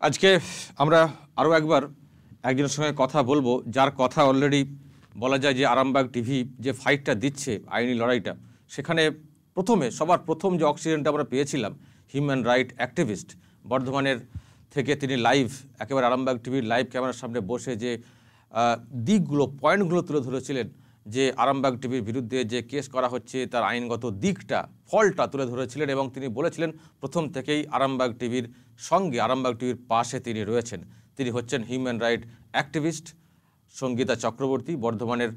আজকে আমরা আরও একবার একজনের সঙ্গে কথা বলব, যার কথা অলরেডি বলা যায় যে আরামবাগ টিভি যে ফাইটটা দিচ্ছে, আইনি লড়াইটা, সেখানে প্রথমে, সবার প্রথম যে অক্সিজেনটা আমরা পেয়েছিলাম হিউম্যান রাইট অ্যাক্টিভিস্ট বর্ধমানের থেকে তিনি লাইভ একেবারে আরামবাগ টিভির লাইভ ক্যামেরার সামনে বসে যে দিকগুলো পয়েন্টগুলো তুলে ধরেছিলেন। যে আরামবাগ টিভির বিরুদ্ধে যে কেস করা হচ্ছে, তার আইনগত দিকটা, ফলটা তুলে ধরেছিলেন এবং তিনি বলেছিলেন, প্রথম থেকেই আরামবাগ টিভির সঙ্গে, আরামবাগ টিভির পাশে তিনি রয়েছেন। তিনি হচ্ছেন human right activist Sangita Chakraborty, বর্ধমানের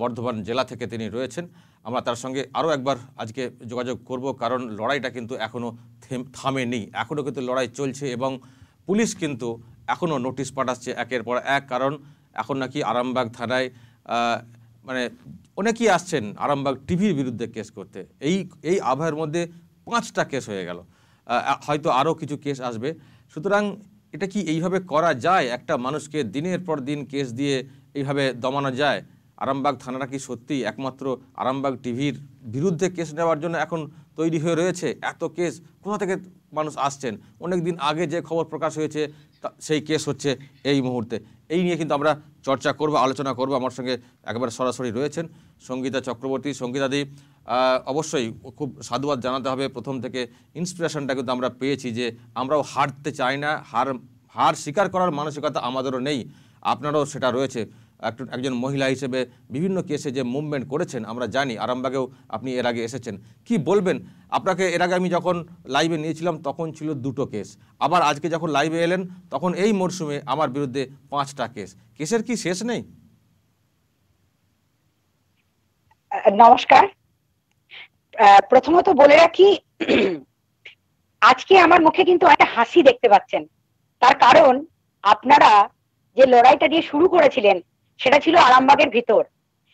বর্ধমান জেলা থেকে তিনি রয়েছেন। আমরা তার সঙ্গে আরও একবার আজকে যোগাযোগ করব, কারণ লড়াইটা কিন্তু এখনও থামেনি। এখনও কিন্তু লড়াই চলছে এবং পুলিশ কিন্তু এখনও নোটিশ পাঠাচ্ছে একের পর এক, কারণ এখন নাকি আরামবাগ থানায় মানে অনেকেই আসছেন আরামবাগ টিভির বিরুদ্ধে কেস করতে। এই এই আবহের মধ্যে পাঁচটা কেস হয়ে গেল। হয়তো আরও কিছু কেস আসবে। সুতরাং এটা কি এইভাবে করা যায়? একটা মানুষকে দিনের পর দিন কেস দিয়ে এইভাবে দমানো যায়? আরামবাগ থানাটা কি সত্যি একমাত্র আরামবাগ টিভির বিরুদ্ধে কেস নেওয়ার জন্য এখন তৈরি হয়ে রয়েছে? এত কেস কোথা থেকে মানুষ আসছেন। অনেক দিন আগে যে খবর প্রকাশ হয়েছে সেই কেস হচ্ছে এই মুহূর্তে। এই নিয়ে কিন্তু আমরা চর্চা করব, আলোচনা করব। আমার সঙ্গে একেবারে সরাসরি রয়েছেন সঙ্গীতা চক্রবর্তী। সঙ্গীতাদি অবশ্যই খুব সাধুবাদ জানাতে হবে। প্রথম থেকে ইন্সপিরেশনটা কিন্তু আমরা পেয়েছি যে আমরাও হারতে চাই না। হার হার স্বীকার করার মানসিকতা আমাদেরও নেই। আপনারও সেটা রয়েছে। একজন মহিলা হিসেবে বিভিন্ন কেসে যে মুভমেন্ট করেছেন, আমরা জানি, আরামবাগেও আপনি এর আগে এসেছেন। কি বলবেন? আপনাকে এর আগে আমি যখন লাইভে নিয়েছিলাম, তখন ছিল দুটো কেস আবার আজকে যখন লাইভে এলেন, তখন এই মরশুমে আমার বিরুদ্ধে পাঁচটা কেস কেসের কি শেষ নেই? নমস্কার। প্রথমত বলে রাখি, আজকে আমার মুখে কিন্তু একটা হাসি দেখতে পাচ্ছেন। তার কারণ, আপনারা যে লড়াইটা দিয়ে শুরু করেছিলেন সেটা ছিল আরামবাগের ভিতর।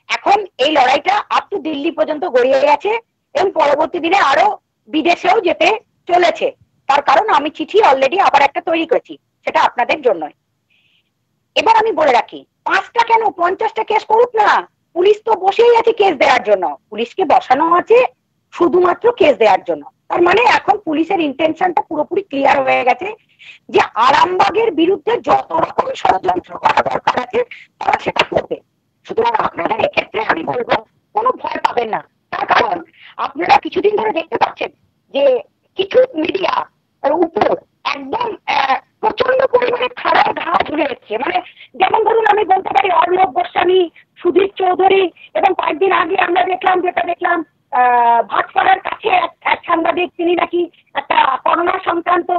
এখন এই লড়াইটা আপ টু দিল্লি পর্যন্ত গড়িয়ে গেছে এবং পরবর্তী দিনে আরও বিদেশেও যেতে চলেছে। তার কারণ আমি চিঠি অলরেডি আবার একটা তৈরি করেছি, সেটা আপনাদের জন্যই। এবার আমি বলে রাখি, পাঁচটা কেন, পঞ্চাশটা কেস করুক না? পুলিশ তো বসেই আছে কেস দেওয়ার জন্য। পুলিশকে বসানো আছে শুধুমাত্র কেস দেওয়ার জন্য। তার মানে এখন পুলিশের ইন্টেনশনটা পুরোপুরি ক্লিয়ার হয়ে গেছে। যে আরামবাগের বিরুদ্ধে যত রকম ষড়যন্ত্র করা দরকার আছে তারা সেটা করবে। সুতরাং আপনাদের এক্ষেত্রে আমি বলব কোনো ভয় পাবেন না। তার কারণ আপনারা কিছুদিন ধরে দেখতে পাচ্ছেন যে কিছু মিডিয়া উপর একদম প্রচণ্ড পরিমাণে খারাপ ঘা ঝুলে যাচ্ছে। মানে যেমন ধরুন আমি বলতে পারি অর্ণব গোস্বামী সুধীর চৌধুরী এবং কয়েকদিন আগে আমরা দেখলাম যেটা দেখলাম আহ, ভাটপাড়ার কাছে এক- সাংবাদিক তিনি নাকি একটা করোনা সংক্রান্ত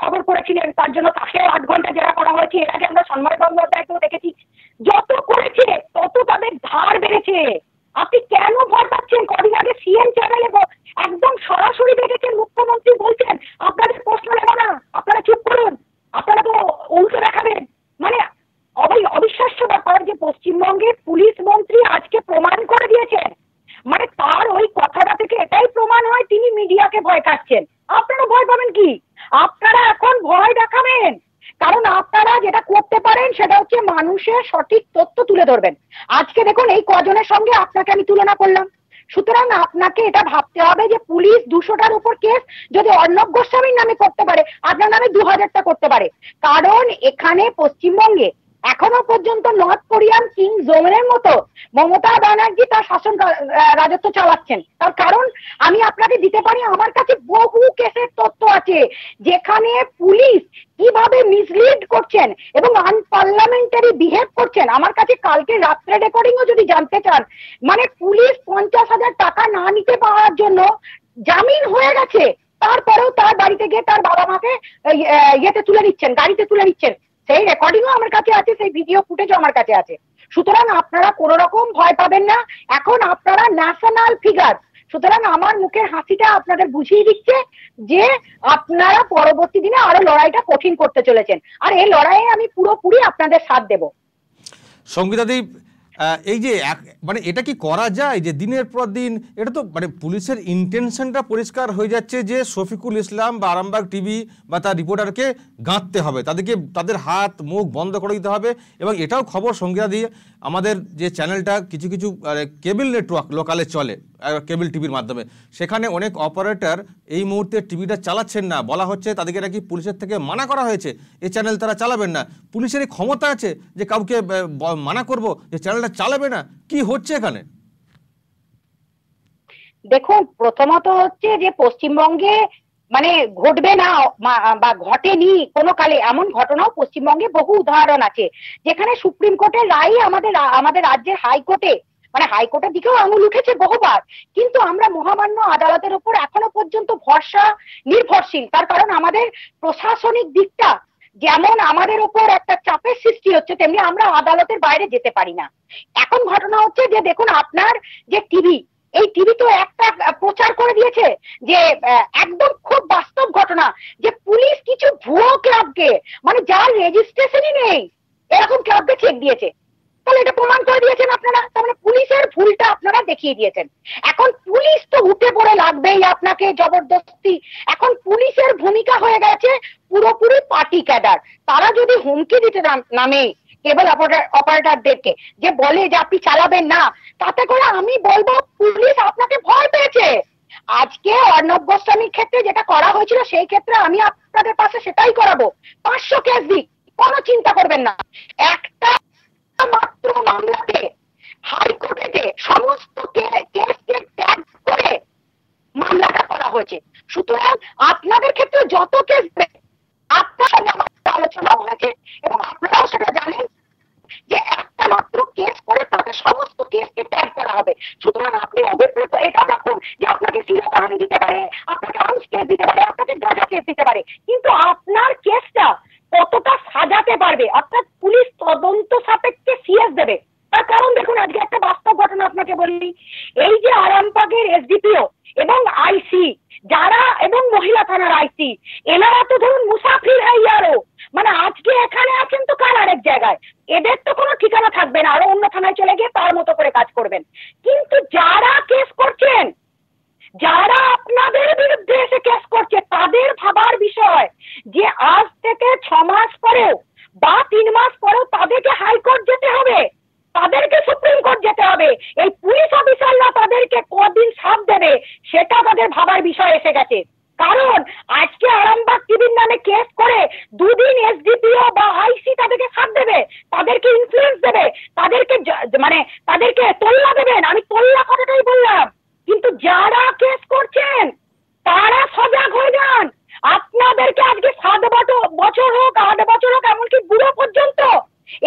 খবর করেছিলেন, তার জন্য তাকে আট ঘণ্টা জেরা করা হয়েছে। এর আগে আমরা সন্ময় বন্দ্যোপাধ্যায়কেও দেখেছি। যত করেছে, তত তাদের ধার বেড়েছে। আপনি কেন ভয় পাচ্ছেন? কদিন আগে সিএম চ্যানেলে ব- একদম সরাসরি দেখেছেন মুখ্যমন্ত্রী বলছেন আপনাদের প্রশ্ন নেব না আপনারা চুপ করুন আপনারা তো উল্টো দেখাবেন মানে অবৈ অবিশ্বাস্য ব্যাপার যে পশ্চিমবঙ্গের পুলিশ মন্ত্রী আজকে প্রমাণ করে দিয়েছেন মানে তার ওই কথাটা থেকে এটাই প্রমাণ হয় তিনি মিডিয়াকে ভয় খাচ্ছেন আপনারা ভয় পাবেন কি আপনারা এখন ভয় দেখাবেন কারণ আপনারা যেটা করতে পারেন সেটা হচ্ছে মানুষের সঠিক তথ্য তুলে ধরবেন আজকে দেখুন এই কজনের সঙ্গে আপনাকে আমি তুলনা করলাম সুতরাং আপনাকে এটা ভাবতে হবে যে পুলিশ দুশোটার উপর কেস যদি অর্ণব গোস্বামীর নামে করতে পারে আপনার নামে দু হাজারটা করতে পারে কারণ এখানে পশ্চিমবঙ্গে এখনও পর্যন্ত নর্থ কোরিয়ান কিং জোনের মতো মমতা ব্যানার্জি তার শাসন রাজত্ব চালাচ্ছেন। তার কারণ আমি আপনাকে দিতে পারি, আমার কাছে বহু কেসের তথ্য আছে, যেখানে পুলিশ কীভাবে মিসলিড করছেন এবং আনপার্লামেন্টারি বিহেভ করছেন। আমার কাছে কালকে রাত্রে রেকর্ডিংও যদি জানতে চান মানে পুলিশ পঞ্চাশ হাজার টাকা না নিতে পাওয়ার জন্য জামিন হয়ে গেছে। তারপরেও তার বাড়িতে গিয়ে তার বাবা মাকে এই, ইয়েতে তুলে নিচ্ছেন গাড়িতে তুলে নিচ্ছেন। সেই রেকর্ডিংও আমার কাছে আছে সেই ভিডিও ফুটেজও আমার কাছে আছে। সুতরাং আপনারা কোন রকম ভয় পাবেন না। এখন আপনারা ন্যাশনাল ফিগার সুতরাং আমার মুখের হাসিটা আপনাদের বুঝিয়ে দিচ্ছে যে আপনারা পরবর্তী দিনে আরও লড়াইটা কঠিন করতে চলেছেন। আর এই লড়াইয়ে আমি পুরোপুরি আপনাদের সাথ দেব। সঙ্গীতাদি এই যে মানে এটা কি করা যায় যে দিনের পর দিন? এটা তো মানে পুলিশের ইন্টেনশনটা পরিষ্কার হয়ে যাচ্ছে যে শফিকুল ইসলাম বা আরামবাগ টিভি বা তার রিপোর্টারকে গাঁথতে হবে। তাদেরকে তাদের হাত, মুখ বন্ধ করে দিতে হবে এবং এটাও খবর সংজ্ঞা দিয়ে আমাদের যে চ্যানেলটা কিছু কিছু কেবল নেটওয়ার্ক লোকালে চলে কেবল টিভির মাধ্যমে। সেখানে অনেক অপারেটর এই মুহূর্তে টিভিটা চালাচ্ছেন না। বলা হচ্ছে তাদেরকে নাকি পুলিশের থেকে মানা করা হয়েছে। এই চ্যানেল তারা চালাবেন না। পুলিশের এই ক্ষমতা আছে যে কাউকে মানা করব, যে চ্যানেলটা চালাবে না। কি হচ্ছে এখানে? দেখুন, প্রথমত হচ্ছে যে পশ্চিমবঙ্গে মানে ঘটবে না বা ঘটেনি কোনো কালে, এমন ঘটনাও পশ্চিমবঙ্গে বহু উদাহরণ আছে। যেখানে সুপ্রিম কোর্টের রায় আমাদের আমাদের রাজ্যের হাইকোর্টে মানে হাইকোর্টের দিকেও আঙুল উঠেছে বহুবার, কিন্তু আমরা মহামান্য আদালতের উপর এখনও পর্যন্ত ভরসা নির্ভরশীল। তার কারণ আমাদের প্রশাসনিক দিকটা যেমন আমাদের উপর একটা চাপের সৃষ্টি হচ্ছে, তেমনি আমরা আদালতের বাইরে যেতে পারি না। এখন ঘটনা হচ্ছে যে, দেখুন, আপনার যে টিভি এই টিভি তো একটা প্রচার করে দিয়েছে যে একদম খুব বাস্তব ঘটনা যে পুলিশ কিছু ভুয়ো ক্লাবকে মানে যার রেজিস্ট্রেশনই নেই, এরকম ক্লাবকে চেক দিয়েছে। তাহলে এটা প্রমাণ করে দিয়েছেন আপনারা। তার মানে পুলিশের ভুলটা আপনারা দেখিয়ে দিয়েছেন। এখন পুলিশ তো উঠে পড়ে লাগবেই আপনাকে জবরদস্তি। এখন পুলিশের ভূমিকা হয়ে গেছে পুরোপুরি পার্টি ক্যাডার। তারা যদি হুমকি দিতে নাম- কেবল অপারেটরদেরকে যে বলে যে আপনি চালাবেন না, তাতে করে আমি বলব, পুলিশ আপনাকে ভয় পেয়েছে। আজকে অর্ণব গোস্বামীর ক্ষেত্রে যেটা করা হয়েছিল, সেই ক্ষেত্রে আমি আপনাদের পাশে সেটাই করাবো। পাঁচশো কেস দিক, কোনো চিন্তা করবেন না। একটা মাত্র মামলাতে হাইকোর্টে সমস্ত কেসকে ট্যাগ করে মামলাটা করা হয়েছে। সুতরাং আপনাদের ক্ষেত্রে যত কেস আপনার সঙ্গে আমার আলোচনা হয়েছে এবং আপনারাও সেটা জানেন। মাত্র কেস করে তাদের সমস্ত কেসকে ট্যাগ করা হবে। সুতরাং আপনি অভিপ্রেত এটা রাখুন যে আপনাকে সিরিয়াস কারণে দিতে পারে, আপনাকে আউন্স কেস দিতে পারে, আপনাকে গাঁজা কেস দিতে পারে। কিন্তু আপনার কেসটা কতটা সাজাতে পারবে? অর্থাৎ পুলিশ তদন্ত সাপেক্ষে সিএস দেবে। তার কারণ দেখুন, আজকে একটা বাস্তব ঘটনা আপনাকে বলি। এই যে আরামবাগের এসডিপিও এবং আইসি, যারা এবং মহিলা থানার আইসি, এনারা তো ধরুন মুসাফির হাইয়ারও মানে আজকে এখানে আছেন তো কার আরেক জায়গায়? এদের তো কোনো ঠিকানা থাকবে না, আরও অন্য থানায় চলে গিয়ে তার মতো করে কাজ করবেন। কিন্তু যারা কেস করছেন, যারা আপনাদের বিরুদ্ধে এসে কেস করছে, তাদের ভাবার বিষয় যে আজ থেকে ছ মাস পরেও বা তিন মাস পরেও তাদেরকে হাইকোর্ট যেতে হবে, তাদেরকে সুপ্রিম কোর্ট যেতে হবে। এই পুলিশ অফিসাররা তাদেরকে কদিন সাথ দেবে, সেটা তাদের ভাবার বিষয় এসে গেছে। কারণ আজকে আরামবাগ টিভির নামে কেস করে দুদিন এসডিপিও বা আইসি তাদেরকে তাদেরকে ইনফ্লুয়েন্স দেবে তাদেরকে জ- মানে তাদেরকে তোল্লা দেবেন আমি তোল্লা কথাটাই বললাম কিন্তু যারা কেস করছেন তারা সজাগ হয়ে যান আপনাদেরকে আজকে সাত বছর বছর হোক আট বছর হোক এমনকি বুড়ো পর্যন্ত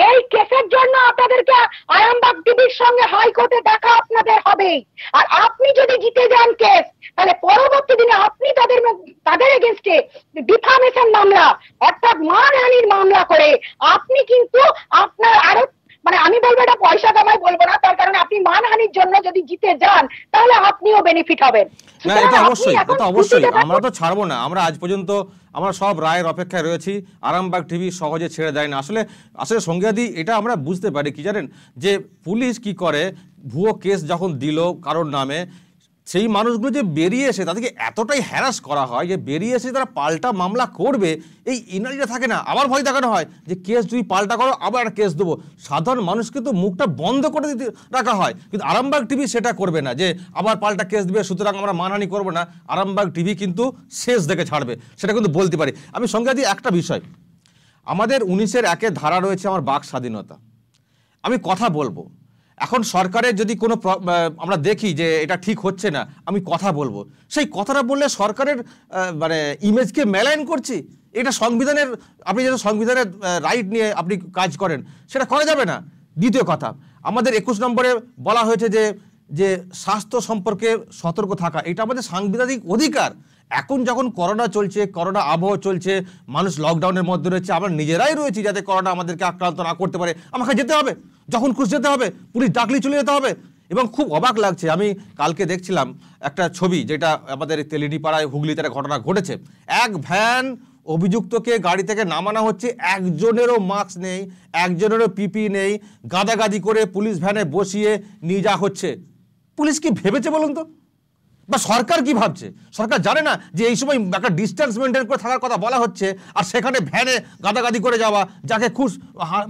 এই কেসের জন্য আপনাদেরকে আরামবাগ টিভির সঙ্গে হাইকোর্টে দেখা আপনাদের হবেই আর আপনি যদি জিতে যান কেস তাহলে পরবর্তী দিনে আপনি তাদের মে- তাদের এগেনস্টে ডিফামেশন মামলা অর্থাৎ মানহানির মামলা করে আপনি কিন্তু আপনার আরও মানে আমি বলব এটা পয়সা কামাই বলব না তার কারণে আপনি মানহানির জন্য যদি জিতে যান তাহলে আপনিও বেনিফিট হবেন না এটা অবশ্যই এটা অবশ্যই। আমরা তো ছাড়বো না। আমরা আজ পর্যন্ত আমরা সব রায়ের অপেক্ষায় রয়েছি। আরামবাগ টিভি সহজে ছেড়ে দেয় না আসলে আসলে সংজ্ঞাদি এটা আমরা বুঝতে পারি কি জানেন? যে পুলিশ কি করে ভুয়ো কেস যখন দিল কারোর নামে সেই মানুষগুলো যে বেরিয়ে এসে তাদেরকে এতটাই হ্যারাস করা হয় যে বেরিয়ে এসে তারা পাল্টা মামলা করবে, এই ইনারিটা থাকে না। আবার ভয় দেখানো হয় যে কেস তুই পাল্টা করো, আবার একটা কেস দেবো। সাধারণ মানুষ কিন্তু মুখটা বন্ধ করে দিতে রাখা হয়। কিন্তু আরামবাগ টিভি সেটা করবে না যে, আবার পাল্টা কেস দেবে, সুতরাং আমরা মানহানি করব না। আরামবাগ টিভি কিন্তু শেষ দেখে ছাড়বে। সেটা কিন্তু বলতে পারি। আমি সঙ্গে দিই একটা বিষয়। আমাদের উনিশের একে ধারা রয়েছে আমার বাক স্বাধীনতা। আমি কথা বলব। এখন সরকারের যদি কোনো আমরা দেখি যে এটা ঠিক হচ্ছে না, আমি কথা বলব। সেই কথাটা বললে সরকারের মানে ইমেজকে মেলাইন করছি? এটা সংবিধানের, আপনি যেটা সংবিধানের রাইট নিয়ে আপনি কাজ করেন, সেটা করা যাবে না। দ্বিতীয় কথা, আমাদের একুশ নম্বরে বলা হয়েছে যে যে স্বাস্থ্য সম্পর্কে সতর্ক থাকা, এটা আমাদের সাংবিধানিক অধিকার। এখন যখন করোনা চলছে, করোনা আবহাওয়া চলছে, মানুষ লকডাউনের মধ্যে রয়েছে, আমরা নিজেরাই রয়েছি যাতে করোনা আমাদেরকে আক্রান্ত না করতে পারে। আমাকে যেতে হবে, যখন খুশ যেতে হবে, পুলিশ ডাকলি চলে যেতে হবে। এবং খুব অবাক লাগছে, আমি কালকে দেখছিলাম একটা ছবি যেটা আমাদের তেলিডিপাড়ায়, হুগলিতে একটা ঘটনা ঘটেছে। এক ভ্যান অভিযুক্তকে গাড়ি থেকে নামানো হচ্ছে, একজনেরও মাস্ক নেই, একজনেরও পিপি নেই, গাদাগাদি করে পুলিশ ভ্যানে বসিয়ে নিয়ে যাওয়া হচ্ছে। পুলিশ কি ভেবেছে বলুন তো? বা সরকার কি ভাবছে? সরকার জানে না যে এই সময় একটা ডিস্টেন্স মেনটেন করে থাকার কথা বলা হচ্ছে আর সেখানে ভ্যানে গাদাগাদি করে যাওয়া, যাকে খুশ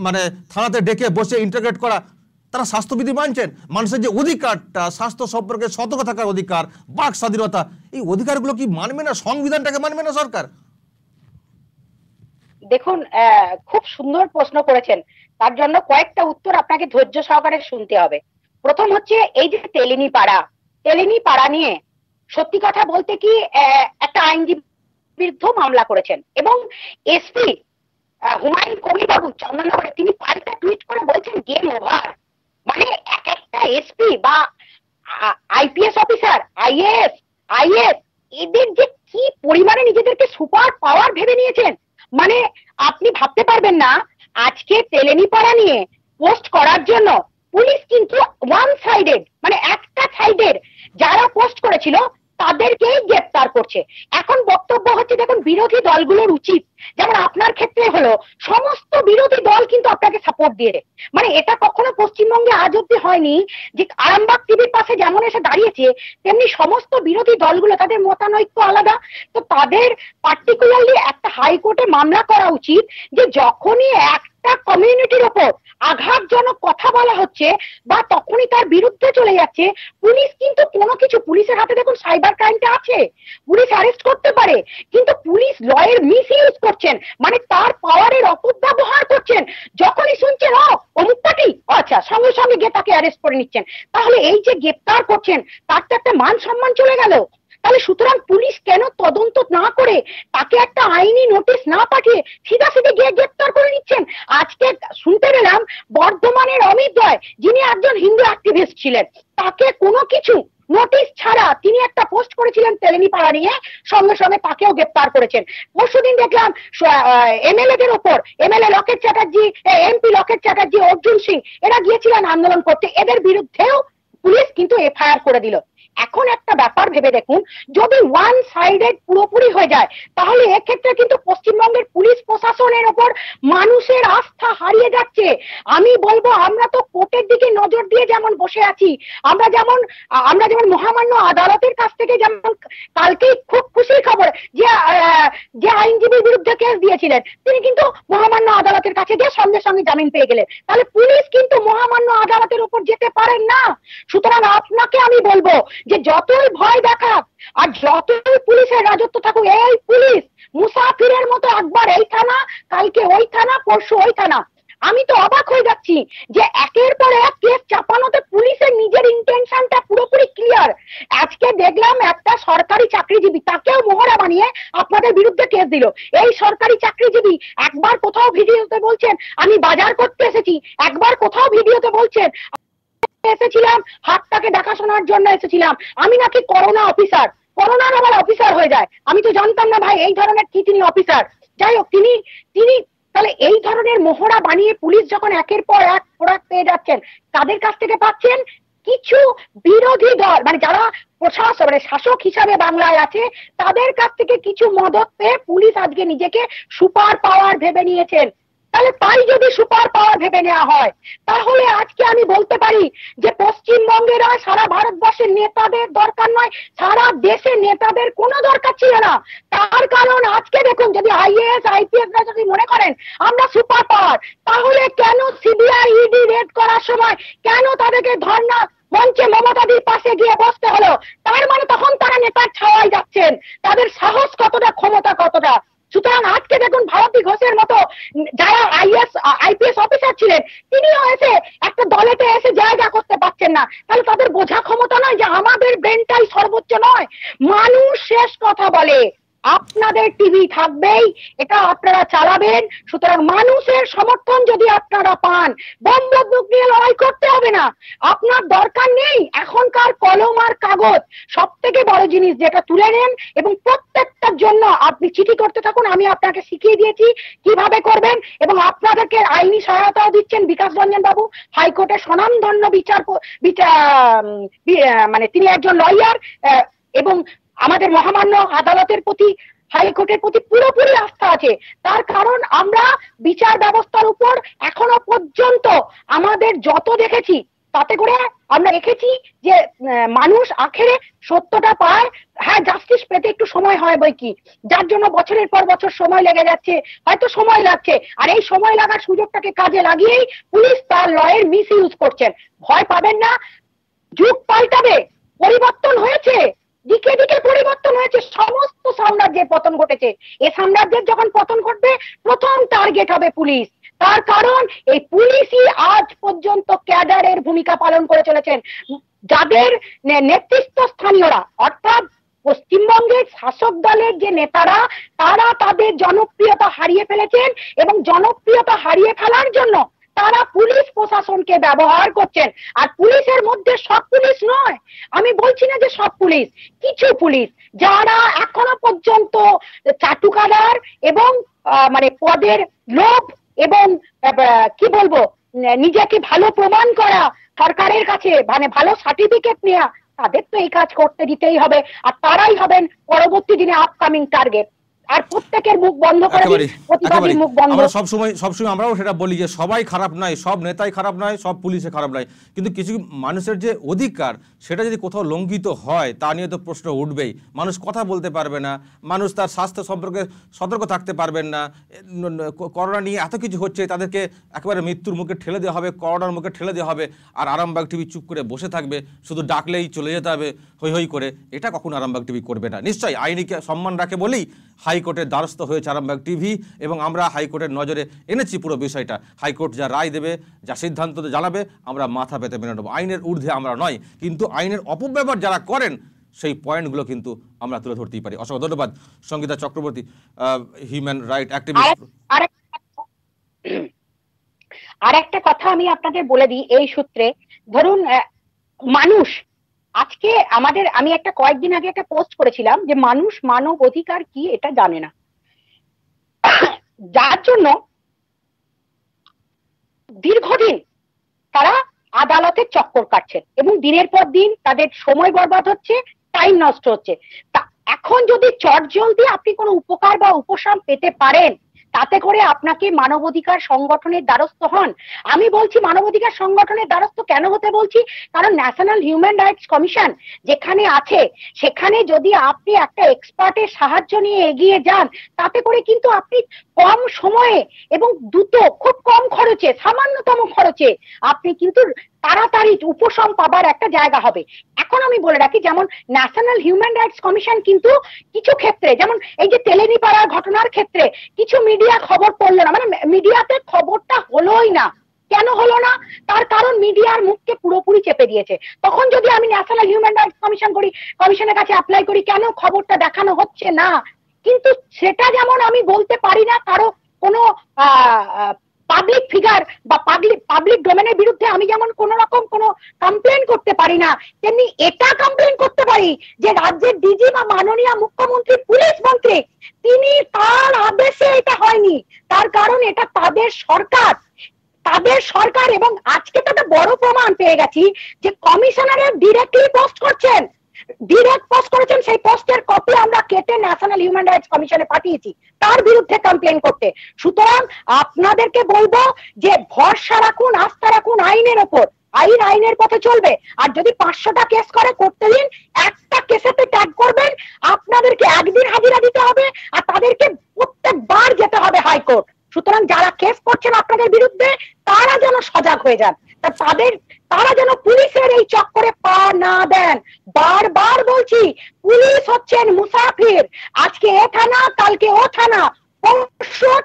মানে থানাতে ডেকে বসে ইন্টারগ্রেট করা, তারা স্বাস্থ্যবিধি মানছেন। মানুষের যে অধিকারটা, স্বাস্থ্য সম্পর্কে সতর্ক থাকার অধিকার, বাক স্বাধীনতা, এই অধিকারগুলো কি মানবে না? সংবিধানটাকে মানবে না সরকার? দেখুন খুব সুন্দর প্রশ্ন করেছেন। তার জন্য কয়েকটা উত্তর আপনাকে ধৈর্য সহকারে শুনতে হবে। প্রথম হচ্ছে এই যে তেলিনি পাড়া তেলিনি পাড়া নিয়ে সত্যি কথা বলতে কি একটা আইনজীবী বিরুদ্ধ মামলা করেছেন। এবং এসপি হুমায়ুন কবির বাবু চন্দননগরে তিনি পাল্টা টুইট করে বলছেন গেম ওভার মানে এক একটা এসপি বা আইপিএস অফিসার আইএস আইএস এদের যে কি পরিমাণে নিজেদেরকে সুপার পাওয়ার ভেবে নিয়েছেন। মানে আপনি ভাবতে পারবেন না, আজকে তেলেনি তেলেনিপাড়া নিয়ে পোস্ট করার জন্য পুলিশ কিন্তু ওয়ান সাইডেড মানে একটা সাইডের যারা পোস্ট করেছিল তাদেরকেই গ্রেপ্তার করছে। এখন বক্তব্য হচ্ছে দেখুন বিরোধী দলগুলোর উচিত যেমন আপনার ক্ষেত্রে হলো, সমস্ত বিরোধী দল কিন্তু আপনাকে সাপোর্ট দিয়ে। মানে এটা কখনো পশ্চিমবঙ্গে আজ অব্দি হয়নি যে আরামবাগ টিভির পাশে যেমন এসে দাঁড়িয়েছে, তেমনি সমস্ত বিরোধী দলগুলো, তাদের মতানৈক্য আলাদা তো তাদের পার্টিকুলারলি একটা হাইকোর্টে মামলা করা উচিত যে যখনই একটা কমিউনিটির ওপর আঘাতজনক কথা বলা হচ্ছে বা তখনই তার বিরুদ্ধে চলে যাচ্ছে, পুলিশ কিন্তু কোনো কিছু, পুলিশের হাতে দেখুন সাইবার ক্রাইমটা আছে পুলিশ অ্যারেস্ট করতে পারে, কিন্তু পুলিশ লয়ের মিস ইউজ করছেন? মানে তার পাওয়ারের অপব্যবহার করছেন? যখনই শুনছেন ও অমুক পার্টি? আচ্ছা সঙ্গে সঙ্গে গিয়ে তাকে অ্যারেস্ট করে নিচ্ছেন। তাহলে এই যে গ্রেপ্তার করছেন, তার তো একটা মান সম্মান চলে গেল। তাহলে সুতরাং পুলিশ কেন তদন্ত না করে তাকে একটা আইনি নোটিশ না পাঠিয়ে সিধা সিধে গিয়ে গ্রেপ্তার করে নিচ্ছেন? আজকে শুনতে পেলাম, বর্ধমানের অমিত রায়, যিনি একজন হিন্দু অ্যাক্টিভিস্ট ছিলেন, তাকে কোনো কিছু নোটিশ ছাড়া তিনি একটা পোস্ট করেছিলেন তেলেনি পাড়া নিয়ে, সঙ্গে সঙ্গে তাকেও গ্রেপ্তার করেছেন। পরশুদিন দেখলাম এমএলএ দের ওপর, এমএলএ লকেট চ্যাটার্জি এমপি লকেট চ্যাটার্জি অর্জুন সিং, এরা গিয়েছিলেন আন্দোলন করতে। এদের বিরুদ্ধেও পুলিশ কিন্তু এফআইআর করে দিল। এখন একটা ব্যাপার ভেবে দেখুন, যদি ওয়ান সাইডেড পুরোপুরি হয়ে যায়, তাহলে এক্ষেত্রে কিন্তু পশ্চিমবঙ্গের পুলিশ প্রশাসনের ওপর মানুষের আস্থা হারিয়ে যাচ্ছে। আমি বলব, আমরা তো কোর্টের দিকে নজর দিয়ে যেমন বসে আছি, আমরা যেমন আমরা যেমন মহামান্য আদালতের কাছ থেকে যেমন কালকেই খুব খুশির খবর যে যে আইনজীবীর বিরুদ্ধে কেস দিয়েছিলেন, তিনি কিন্তু মহামান্য আদালতের কাছে গিয়ে সঙ্গে সঙ্গে জামিন পেয়ে গেলেন। তাহলে পুলিশ কিন্তু মহামান্য আদালতের উপর যেতে পারেন না। সুতরাং আপনাকে আমি বলব যে যতই ভয় দেখাক আর যতই পুলিশের রাজত্ব থাকুক, এই পুলিশ মুসাফিরের মতো একবার এই থানা কালকে ওই থানা পরশু ওই থানা আমি তো অবাক হয়ে যাচ্ছি যে একের পর এক কেস চাপানোতে পুলিশের নিজের ইন্টেনশনটা পুরোপুরি ক্লিয়ার আজকে দেখলাম একটা সরকারি চাকরিজীবী, তাকেও মোহরা বানিয়ে আপনাদের বিরুদ্ধে কেস দিল। এই সরকারি চাকরিজীবী একবার কোথাও ভিডিওতে বলছেন, আমি বাজার করতে এসেছি। একবার কোথাও ভিডিওতে বলছেন এসেছিলাম, হাতটাকে দেখাশোনার জন্য এসেছিলাম। আমি নাকি করোনা অফিসার করোনার আবার অফিসার হয়ে যায়। আমি তো জানতাম না ভাই, এই ধরনের কি তিনি অফিসার যাই হোক, তিনি তিনি তাহলে এই ধরনের মোহরা বানিয়ে পুলিশ যখন একের পর এক প্রোডাক্ট পেয়ে যাচ্ছেন তাদের কাছ থেকে পাচ্ছেন? কিছু বিরোধী দল মানে যারা প্রশাসক মানে শাসক হিসাবে বাংলায় আছে, তাদের কাছ থেকে কিছু মদত পেয়ে পুলিশ আজকে নিজেকে সুপার পাওয়ার ভেবে নিয়েছেন। তাহলে তাই যদি সুপার পাওয়ার ভেবে নেওয়া হয়, তাহলে আজকে আমি বলতে পারি যে পশ্চিমবঙ্গের সারা ভারতবর্ষের নেতাদের দরকার নয়, সারা দেশের নেতাদের কোনো দরকার ছিল না। তার কারণ আজকে দেখুন, যদি আইএএস আইপিএস রা যদি মনে করেন আমরা সুপার পাওয়ার, তাহলে কেন সিবিআই ইডি রেড করার সময় কেন তাদেরকে ধর্ণা মঞ্চে মমতাদির পাশে গিয়ে বসতে হলো? তার মানে তখন তারা নেতার ছাওয়াই যাচ্ছেন। তাদের সাহস কতটা, ক্ষমতা কতটা? সুতরাং আজকে দেখুন ভারতী ঘোষের মতো যারা আইএস, আইপিএস অফিসার ছিলেন, তিনিও এসে একটা দলেতে এসে জায়গা করতে পারছেন না। তাহলে তাদের বোঝা ক্ষমতা নয় যে আমাদের ব্রেনটাই সর্বোচ্চ নয়। মানুষ শেষ কথা বলে। আপনাদের টিভি থাকবেই, এটা আপনারা চালাবেন, সুতরাং মানুষের সমর্থন যদি আপনারা পান বোম নিয়ে লড়াই করতে হবে না। আপনার দরকার নেই এখনকার কলম আর কাগজ। সব থেকে বড় জিনিস যেটা তুলে নেন এবং প্রত্যেকটার জন্য আপনি চিঠি করতে থাকুন, আমি আপনাকে শিখিয়ে দিয়েছি কীভাবে করবেন এবং আপনাদেরকে আইনি সহায়তাও দিচ্ছেন বিকাশ রঞ্জন বাবু হাইকোর্টের স্বনামধন্য বিচার মানে তিনি একজন লয়ার এবং আমাদের মহামান্য আদালতের প্রতি হাইকোর্টের প্রতি পুরোপুরি আস্থা আছে। তার কারণ আমরা বিচার ব্যবস্থার উপর এখনও পর্যন্ত আমাদের যত দেখেছি, তাতে করে আমরা দেখেছি যে মানুষ আখেরে সত্যটা পায়। হ্যাঁ জাস্টিস পেতে একটু সময় হয় বই কি? যার জন্য বছরের পর বছর সময় লেগে যাচ্ছে, হয়তো সময় লাগছে। আর এই সময় লাগার সুযোগটাকে কাজে লাগিয়েই পুলিশ তার লয়ের মিস ইউজ করছেন। ভয় পাবেন না। যুগ পাল্টাবে, পরিবর্তন হয়েছে। দিকে দিকে পরিবর্তন হয়েছে, সমস্ত সাম্রাজ্যের পতন ঘটেছে। এ সাম্রাজ্যের যখন পতন ঘটবে, প্রথম টার্গেট হবে পুলিশ। তার কারণ, এই পুলিশই আজ পর্যন্ত ক্যাডারের ভূমিকা পালন করে চলেছেন। যাদের নেতৃত্ব স্থানীয়রা, অর্থাৎ পশ্চিমবঙ্গের শাসক দলের যে নেতারা, তারা তাদের জনপ্রিয়তা হারিয়ে ফেলেছেন এবং জনপ্রিয়তা হারিয়ে ফেলার জন্য তারা পুলিশ প্রশাসনকে ব্যবহার করছেন। আর পুলিশের মধ্যে সব পুলিশ নয়। আমি বলছি না যে সব পুলিশ, কিছু পুলিশ, যারা এখনও পর্যন্ত চাটুকাদার এবং মানে পদের লোভ এবং কি বলব, নিজেকে ভালো প্রমাণ করা, সরকারের কাছে মানে ভালো সার্টিফিকেট নেওয়া তাদের তো এই কাজ করতে দিতেই হবে। আর তারাই হবেন পরবর্তী দিনে আপকামিং টার্গেট আর প্রত্যেকের মুখ বন্ধ করে প্রতিবাদীর মুখ বন্ধ। আমরা সবসময় সবসময় আমরাও সেটা বলি যে সবাই খারাপ নয় সব নেতাই খারাপ নয় সব পুলিশে খারাপ নয়। কিন্তু কিছু মানুষের যে অধিকার সেটা যদি কোথাও লঙ্ঘিত হয় তা নিয়ে তো প্রশ্ন উঠবেই। মানুষ কথা বলতে পারবে না মানুষ তার স্বাস্থ্য সম্পর্কে সতর্ক থাকতে পারবেন না। করোনা নিয়ে এত কিছু হচ্ছে তাদেরকে একেবারে মৃত্যুর মুখে ঠেলে দেওয়া হবে করোনার মুখে ঠেলে দেওয়া হবে আর আরামবাগ টিভি চুপ করে বসে থাকবে শুধু ডাকলেই চলে যেতে হবে হই হই করে। এটা কখনো আরামবাগ টিভি করবে না। নিশ্চয়ই আইনিকে সম্মান রাখে বলেই হাইকোর্টের দ্বারস্থ হয়েছে আরামবাগ টিভি এবং আমরা হাইকোর্টের নজরে এনেছি পুরো বিষয়টা। হাইকোর্ট যা রায় দেবে, যা সিদ্ধান্ত জানাবে, আমরা মাথা পেতে মেনে নেব। আইনের ঊর্ধ্বে আমরা নয়, কিন্তু আইনের অপব্যবহার যারা করেন, সেই পয়েন্টগুলো কিন্তু আমরা তুলে ধরতেই পারি। অসংখ্য ধন্যবাদ। Sangita Chakraborty human right activist. আর একটা কথা আমি আপনাদের বলে দিই, এই সূত্রে। ধরুন মানুষ আজকে আমাদের, আমি একটা কয়েকদিন আগে একটা পোস্ট করেছিলাম যে মানুষ মানব অধিকার কি এটা জানে না। যার জন্য দীর্ঘদিন তারা আদালতের চক্কর কাটছেন এবং দিনের পর দিন তাদের সময় বরবাদ হচ্ছে টাইম নষ্ট হচ্ছে। তা এখন যদি চট জলদি আপনি কোনো উপকার বা উপশম পেতে পারেন তাতে করে আপনাকে মানবাধিকার সংগঠনের দ্বারস্থ হন। আমি বলছি মানবাধিকার সংগঠনের দ্বারস্থ কেন হতে বলছি? কারণ ন্যাশনাল হিউম্যান রাইটস কমিশন যেখানে আছে, সেখানে যদি আপনি একটা এক্সপার্টের সাহায্য নিয়ে এগিয়ে যান, তাতে করে কিন্তু আপনি কম সময়ে এবং দ্রুত, খুব কম খরচে, সামান্যতম খরচে আপনি কিন্তু তাড়াতাড়ি উপশম পাবার একটা জায়গা হবে। এখন আমি বলে রাখি, যেমন ন্যাশনাল হিউম্যান রাইটস কমিশন কিন্তু কিছু ক্ষেত্রে, যেমন এই যে তেলেনিপাড়ার ঘটনার ক্ষেত্রে কিছু মিডিয়া খবর পড়ল না মানে মিডিয়াতে খবরটা হলোই না। কেন হলো না? তার কারণ মিডিয়ার মুখকে পুরোপুরি চেপে দিয়েছে। তখন যদি আমি ন্যাশনাল হিউম্যান রাইটস কমিশন করি কমিশনের কাছে অ্যাপ্লাই করি, কেন খবরটা দেখানো হচ্ছে না? কিন্তু সেটা যেমন আমি বলতে পারি না, কারও কোনো পাবলিক ফিগার বা পাবলিক পাবলিক ডোমেনের বিরুদ্ধে আমি যেমন কোন রকম কোনো কমপ্লেন করতে পারি না, তেমনি এটা কমপ্লেন করতে পারি যে রাজ্যের ডিজি বা মাননীয় মুখ্যমন্ত্রী, পুলিশ মন্ত্রী, তিনি তার আদেশে এটা হয়নি। তার কারণ এটা তাদের সরকার। তাদের সরকার এবং আজকে তো একটা বড় প্রমাণ পেয়ে গেছি যে কমিশনারের ডিরেক্টলি পোস্ট করছেন। ডিরেক্ট পোস্ট করেছেন, সেই পোস্টের কপি আমরা কেটে ন্যাশনাল হিউম্যান রাইটস কমিশনে পাঠিয়েছি। তার বিরুদ্ধে কমপ্লেন করতে। সুতরাং আপনাদেরকে বলব যে ভরসা রাখুন, আস্থা রাখুন আইনের ওপর। আইন আইনের পথে চলবে। আর যদি পাঁচশোটা কেস করে করতে দিন, একটা কেসেতে ট্যাগ করবেন, আপনাদেরকে একদিন হাজিরা দিতে হবে আর তাদেরকে প্রত্যেকবার যেতে হবে হাইকোর্ট। সুতরাং যারা কেস করছেন আপনাদের বিরুদ্ধে, তারা যেন সজাগ হয়ে যান। তাদের, তারা যেন পুলিশের এই চক্করে পা না দেন। বারবার বলছি, পুলিশ হচ্ছেন মুসাফির। আজকে এ থানা, কালকে ও থানা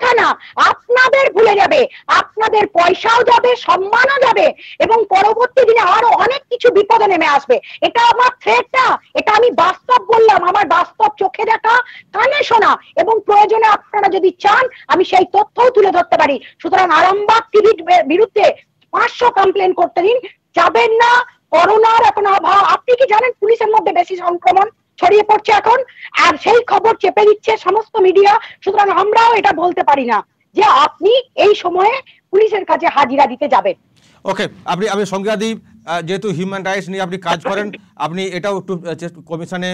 থানা। আপনাদের ভুলে যাবে, আপনাদের পয়সাও যাবে, সম্মানও যাবে, এবং পরবর্তী দিনে আরও অনেক কিছু বিপদে নেমে আসবে। এটা আমার থ্রেট এটা আমি বাস্তব বললাম, আমার বাস্তব চোখে দেখা, কানে শোনা, এবং প্রয়োজনে আপনারা যদি চান, আমি সেই তথ্যও তুলে ধরতে পারি। সুতরাং আরামবাগ টিভির বিরুদ্ধে পাঁচশো কমপ্লেন করতে দিন। যাবেন না করোনার এখন অভাব। আপনি কি জানেন পুলিশের মধ্যে বেশি সংক্রমণ ছড়িয়ে পড়ছে এখন? আর সেই খবর চেপে দিচ্ছে সমস্ত মিডিয়া সুতরাং আমরাও এটা বলতে পারি না যে আপনি এই সময়ে পুলিশের কাছে হাজিরা দিতে যাবেন। ওকে আপনি আমি সংজ্ঞাদি আহ, যেহেতু হিউম্যান রাইটস নিয়ে আপনি কাজ করেন আপনি এটাও একটু কমিশনে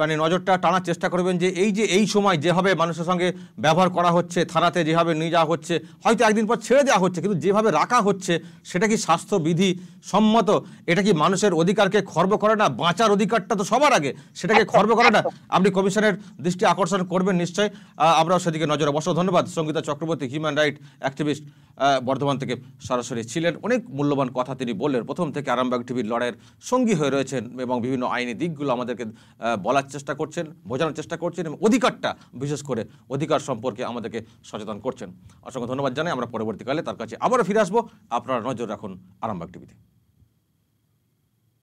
মানে নজরটা টানার চেষ্টা করবেন যে এই যে এই সময় যেভাবে মানুষের সঙ্গে ব্যবহার করা হচ্ছে থানাতে যেভাবে নিয়ে যাওয়া হচ্ছে হয়তো একদিন পর ছেড়ে দেওয়া হচ্ছে কিন্তু যেভাবে রাখা হচ্ছে সেটা কি স্বাস্থ্যবিধি সম্মত? এটা কি মানুষের অধিকারকে খর্ব করে না? বাঁচার অধিকারটা তো সবার আগে সেটাকে খর্ব করে না? আপনি কমিশনের দৃষ্টি আকর্ষণ করবেন নিশ্চয়। আমরাও সেদিকে নজর অবশ্য ধন্যবাদ Sangita Chakraborty human right activist Bardhaman থেকে সরাসরি ছিলেন। অনেক মূল্যবান কথা তিনি বললেন। প্রথম থেকে আরামবাগ টিভির লড়াইয়ের সঙ্গী হয়ে রয়েছেন এবং বিভিন্ন আইনি দিকগুলো আমাদেরকে বলার চেষ্টা করছেন, বোঝানোর চেষ্টা করছেন এবং অধিকারটা, বিশেষ করে অধিকার সম্পর্কে আমাদেরকে সচেতন করছেন। অসংখ্য ধন্যবাদ জানাই, আমরা পরবর্তীকালে তার কাছে আবারও ফিরে আসব। আপনারা নজর রাখুন আরামবাগ টিভিতে।